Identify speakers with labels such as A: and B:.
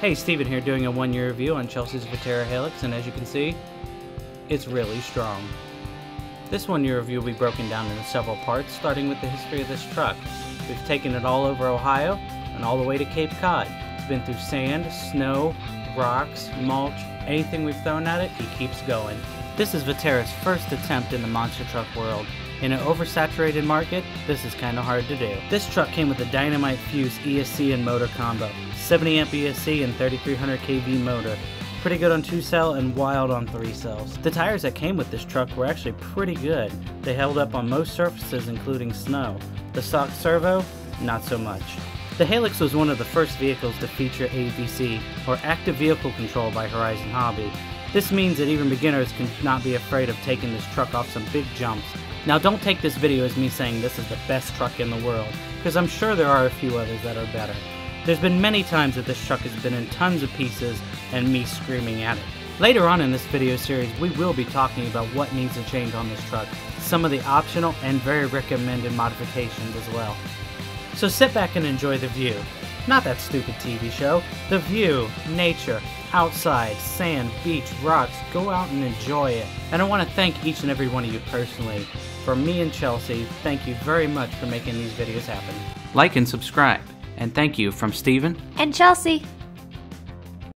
A: Hey, Steven here doing a one year review on Chelsea's Vaterra Halix, and as you can see, it's really strong. This one year review will be broken down into several parts, starting with the history of this truck. We've taken it all over Ohio and all the way to Cape Cod. It's been through sand, snow, rocks, mulch, anything we've thrown at it, it keeps going. This is Vaterra's first attempt in the monster truck world. In an oversaturated market, this is kinda hard to do. This truck came with a Dynamite Fuse ESC and motor combo, 70 amp ESC and 3300 kV motor. Pretty good on 2 cell and wild on 3 cells. The tires that came with this truck were actually pretty good. They held up on most surfaces including snow. The stock servo, not so much. The Halix was one of the first vehicles to feature AVC, or Active Vehicle Control by Horizon Hobby. This means that even beginners can not be afraid of taking this truck off some big jumps. Now don't take this video as me saying this is the best truck in the world, because I'm sure there are a few others that are better. There's been many times that this truck has been in tons of pieces and me screaming at it. Later on in this video series, we will be talking about what needs to change on this truck, some of the optional and very recommended modifications as well. So sit back and enjoy the view. Not that stupid TV show. The view, nature, outside, sand, beach, rocks. Go out and enjoy it. And I want to thank each and every one of you personally. For me and Chelsea, thank you very much for making these videos happen. Like and subscribe. And thank you from Steven
B: And Chelsea.